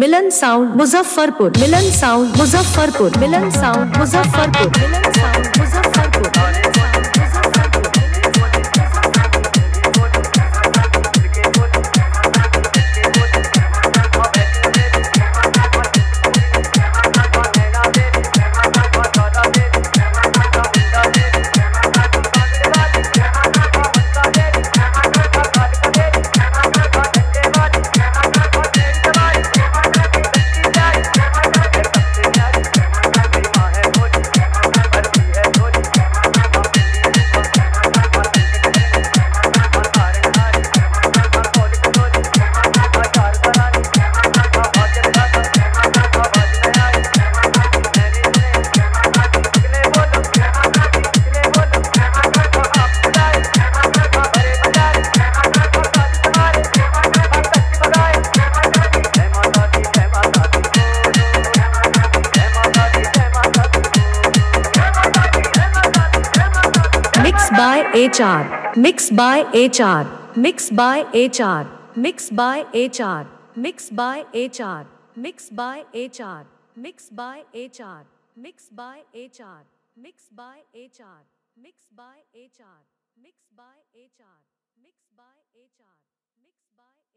Milan sound Muzaffarpur Milan sound Muzaffarpur Milan sound Muzaffarpur Milan sound. Mixed by HR. Mixed by HR. Mixed by HR. Mixed by HR. Mixed by HR. Mixed by HR. Mixed by HR. Mixed by HR. Mixed by HR. Mixed by HR. Mixed by HR. Mixed by HR.